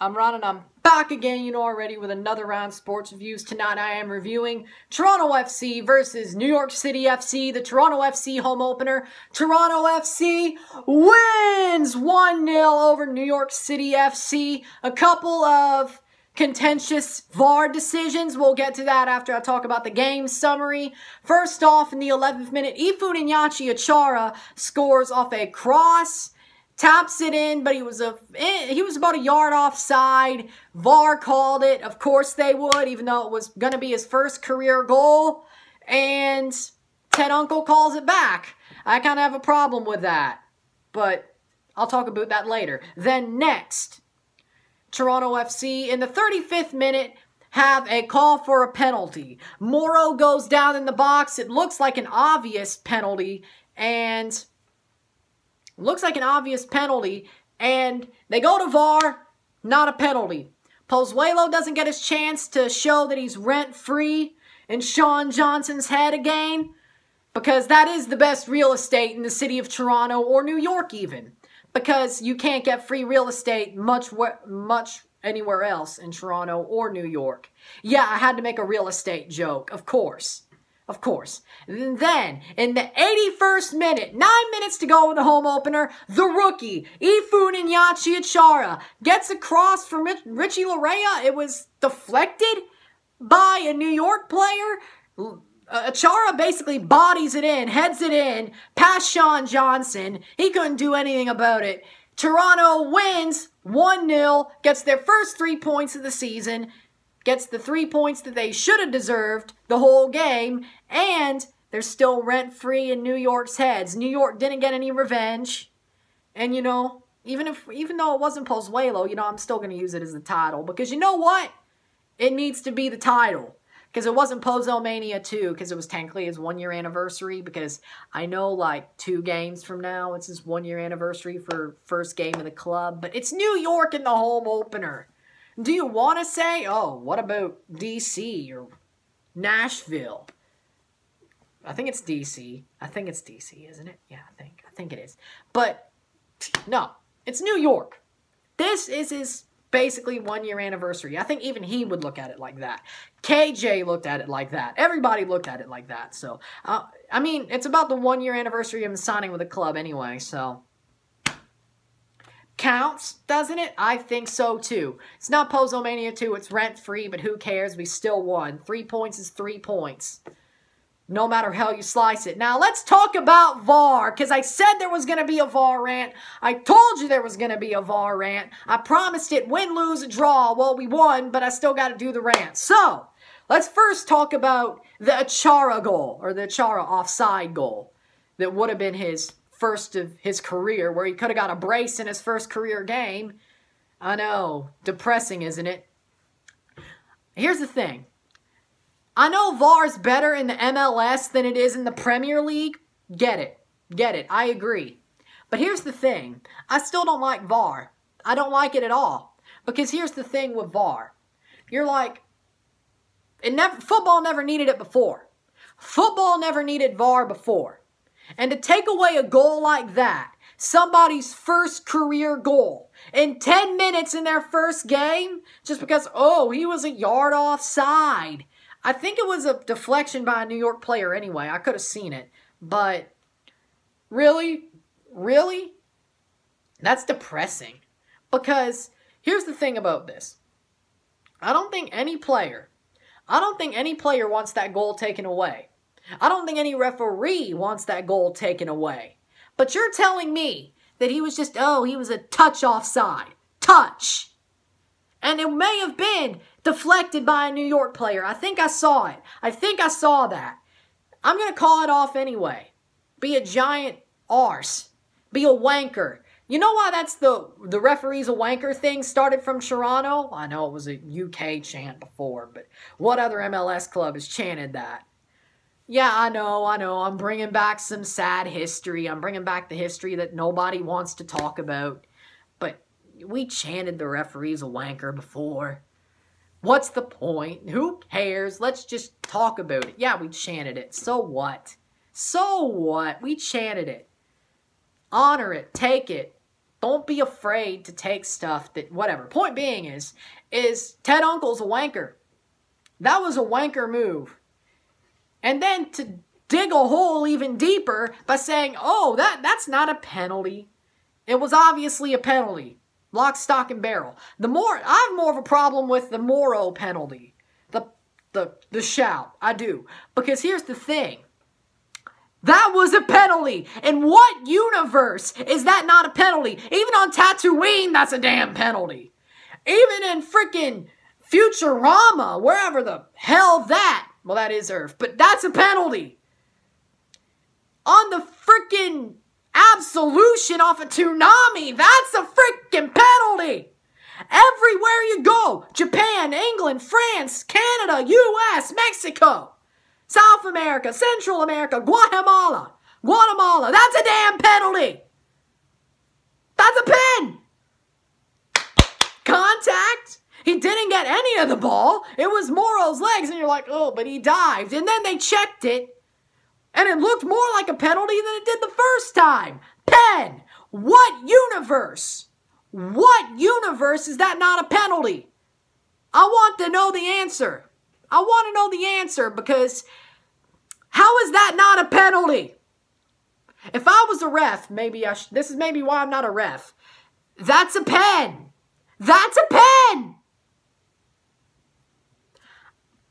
I'm Ryan and I'm back again, you know already, with another Ryan's sports reviews. Tonight I am reviewing Toronto FC versus New York City FC, the Toronto FC home opener. Toronto FC wins 1-0 over New York City FC. A couple of contentious VAR decisions. We'll get to that after I talk about the game summary. First off, in the 11th minute, Ifunanyachi Achara scores off a cross taps it in, but he was a eh, he was about a yard offside. VAR called it. Of course they would, even though it was going to be his first career goal. And Ted Unkel calls it back. I kind of have a problem with that, but I'll talk about that later. Then next, Toronto FC in the 35th minute have a call for a penalty. Morrow goes down in the box. It looks like an obvious penalty, and Looks like an obvious penalty. And they go to VAR, not a penalty. Pozuelo doesn't get his chance to show that he's rent-free in Sean Johnson's head again. Because that is the best real estate in the city of Toronto or New York even. Because you can't get free real estate much much anywhere else in Toronto or New York. Yeah, I had to make a real estate joke, of course. Of course. Then, in the 81st minute, nine minutes to go in the home opener, the rookie, Ifunanyachi Achara, gets a cross from Richie Laryea. It was deflected by a New York player. Uh, Achara basically bodies it in, heads it in, past Sean Johnson. He couldn't do anything about it. Toronto wins 1-0, gets their first three points of the season, gets the three points that they should have deserved the whole game, and they're still rent free in New York's heads. New York didn't get any revenge. And you know, even if even though it wasn't Pozuelo, you know, I'm still gonna use it as the title. Because you know what? It needs to be the title. Because it wasn't Pozomania 2, because it was technically his one year anniversary. Because I know like two games from now, it's his one year anniversary for first game of the club. But it's New York in the home opener. Do you want to say, oh, what about DC or Nashville? I think it's DC. I think it's DC, isn't it? Yeah, I think. I think it is. But no, it's New York. This is his basically one year anniversary. I think even he would look at it like that. KJ looked at it like that. Everybody looked at it like that. So, uh, I mean, it's about the one year anniversary of him signing with the club anyway. So, counts, doesn't it? I think so too. It's not Pozomania 2, it's rent free, but who cares? We still won. Three points is three points. No matter how you slice it. Now, let's talk about VAR, because I said there was going to be a VAR rant. I told you there was going to be a VAR rant. I promised it win, lose, a draw. Well, we won, but I still got to do the rant. So, let's first talk about the Achara goal, or the Achara offside goal that would have been his first of his career, where he could have got a brace in his first career game. I know, depressing, isn't it? Here's the thing. I know VAR's better in the MLS than it is in the Premier League. Get it. Get it. I agree. But here's the thing. I still don't like VAR. I don't like it at all. Because here's the thing with VAR. You're like, it never, football never needed it before. Football never needed VAR before. And to take away a goal like that, somebody's first career goal, in 10 minutes in their first game, just because, oh, he was a yard offside. I think it was a deflection by a New York player anyway. I could have seen it. But really? Really? That's depressing. Because here's the thing about this. I don't think any player, I don't think any player wants that goal taken away. I don't think any referee wants that goal taken away. But you're telling me that he was just, oh, he was a touch offside. Touch. And it may have been deflected by a New York player. I think I saw it. I think I saw that. I'm going to call it off anyway. Be a giant arse. Be a wanker. You know why that's the the referee's a wanker thing started from Toronto? I know it was a UK chant before, but what other MLS club has chanted that? Yeah, I know, I know. I'm bringing back some sad history. I'm bringing back the history that nobody wants to talk about. But we chanted the referee's a wanker before. What's the point? Who cares? Let's just talk about it. Yeah, we chanted it. So what? So what? We chanted it. Honor it. Take it. Don't be afraid to take stuff that, whatever. Point being is, is Ted Unkel's a wanker. That was a wanker move. And then to dig a hole even deeper by saying, oh, that, that's not a penalty. It was obviously a penalty. Lock, stock, and barrel. The more I have more of a problem with the Morrow penalty. The the the shout. I do. Because here's the thing. That was a penalty. In what universe is that not a penalty? Even on Tatooine, that's a damn penalty. Even in freaking Futurama, wherever the hell that. Well, that is Earth, but that's a penalty. On the freaking absolution off a Toonami, that's a freaking penalty. Everywhere you go, Japan, England, France, Canada, US, Mexico, South America, Central America, Guatemala, Guatemala, that's a damn penalty. That's a pin. Contact. He didn't get any of the ball. It was Morrow's legs, and you're like, oh, but he dived. And then they checked it, and it looked more like a penalty than it did the first time. Pen! What universe? What universe is that not a penalty? I want to know the answer. I want to know the answer because how is that not a penalty? If I was a ref, maybe I sh- this is maybe why I'm not a ref. That's a pen. That's a pen.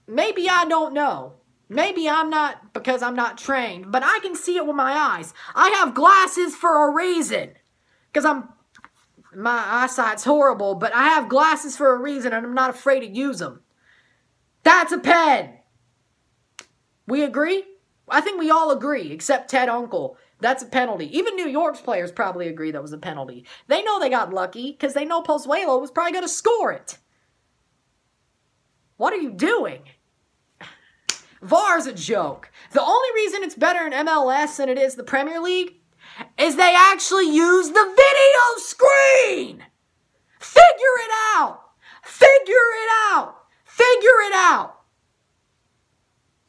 Maybe I don't know. Maybe I'm not because I'm not trained, but I can see it with my eyes. I have glasses for a reason. Because I'm my eyesight's horrible, but I have glasses for a reason and I'm not afraid to use them. That's a pen. We agree? I think we all agree, except Ted Unkel. That's a penalty. Even New York's players probably agree that was a penalty. They know they got lucky because they know Pozuelo was probably going to score it. What are you doing? VAR's a joke. The only reason it's better in MLS than it is the Premier League is they actually use the video screen. Figure it out. Figure it out. Figure it out.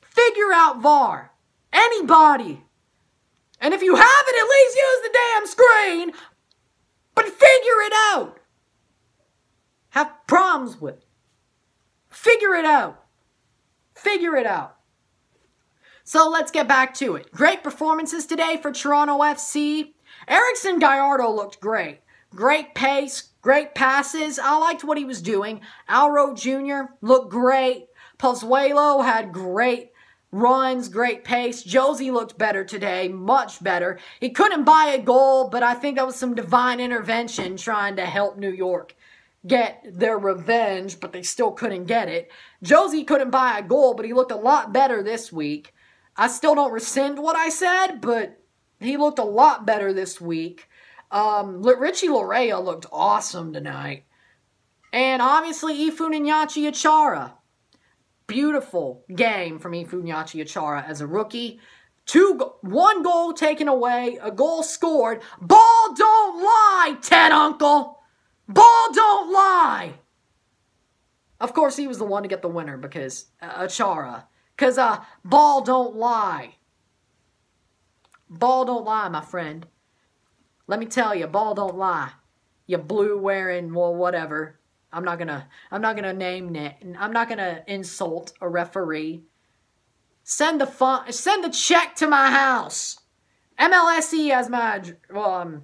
Figure out VAR. Anybody. And if you haven't, at least use the damn screen. But figure it out. Have problems with it. Figure it out. Figure it out. So let's get back to it. Great performances today for Toronto FC. Erickson Gallardo looked great. Great pace, great passes. I liked what he was doing. Auro Jr. looked great. Pozuelo had great runs, great pace. Jozy looked better today, much better. He couldn't buy a goal, but I think that was some divine intervention trying to help New York get their revenge, but they still couldn't get it. Jozy couldn't buy a goal, but he looked a lot better this week. I still don't rescind what I said, but he looked a lot better this week. Um, Richie Laryea looked awesome tonight. And obviously, Ifunanyachi Achara. Beautiful game from Ifunanyachi Achara as a rookie. Two, one goal taken away, a goal scored. Ball don't lie, Ted Unkel. Ball don't lie. Of course, he was the one to get the winner because uh, Achara because uh, ball don't lie. Ball don't lie, my friend. Let me tell you, ball don't lie. You blue wearing, well, whatever. I'm not gonna, I'm not gonna name it. And I'm not gonna insult a referee. Send the fun, send the check to my house. MLSE has my, well, um,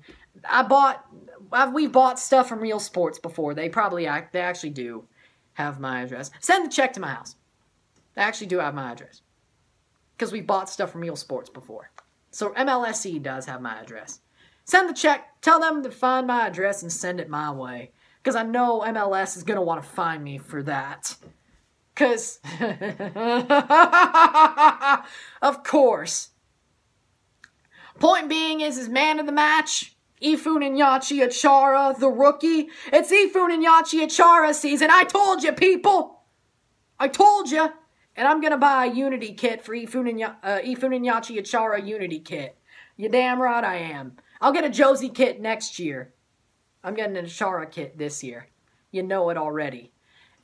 I bought, I've, we bought stuff from Real Sports before. They probably, act, they actually do have my address. Send the check to my house. I actually do have my address. Because we bought stuff from Real Sports before. So MLSE does have my address. Send the check, tell them to find my address and send it my way. Because I know MLS is going to want to find me for that. Because, of course. Point being is, is man of the match, Ifunanyachi Achara, the rookie. It's Ifunanyachi Achara season. I told you, people. I told you. And I'm going to buy a Unity kit for Ifunanyachi uh, Achara Unity kit. You damn right I am. I'll get a Jozy kit next year. I'm getting an Achara kit this year. You know it already.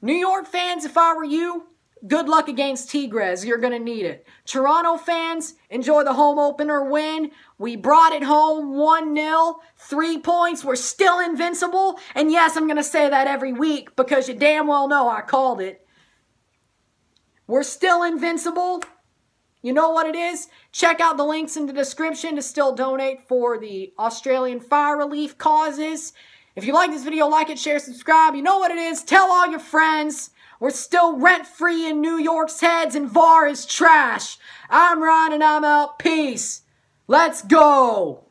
New York fans, if I were you, good luck against Tigres. You're going to need it. Toronto fans, enjoy the home opener win. We brought it home 1 0, three points. We're still invincible. And yes, I'm going to say that every week because you damn well know I called it. We're still invincible. You know what it is? Check out the links in the description to still donate for the Australian fire relief causes. If you like this video, like it, share, subscribe. You know what it is. Tell all your friends. We're still rent-free in New York's heads and VAR is trash. I'm Ryan and I'm out. Peace. Let's go.